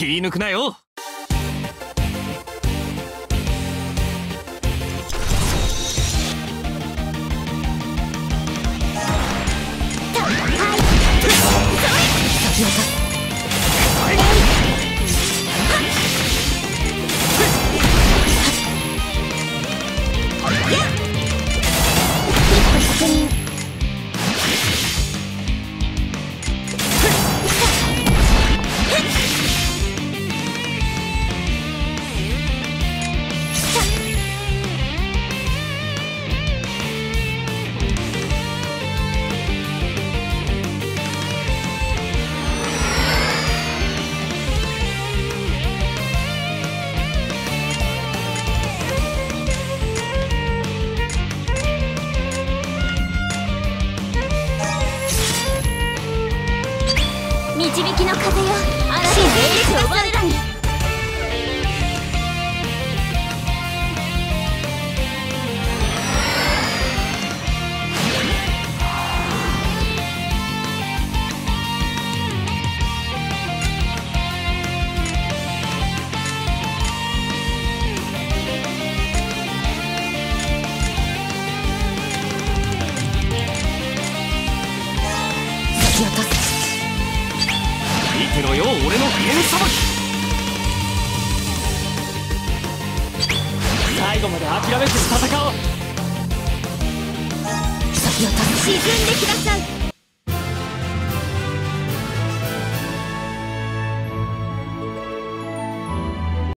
気抜くなよ。導きの風よ。嵐のエース我らに。突き落とすせろよ俺の剣さばき。最後まで諦めずに戦おう。突き落とす沈んできなさい。